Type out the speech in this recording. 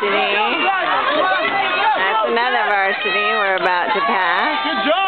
varsity. That's another varsity we're about to pass. Good job.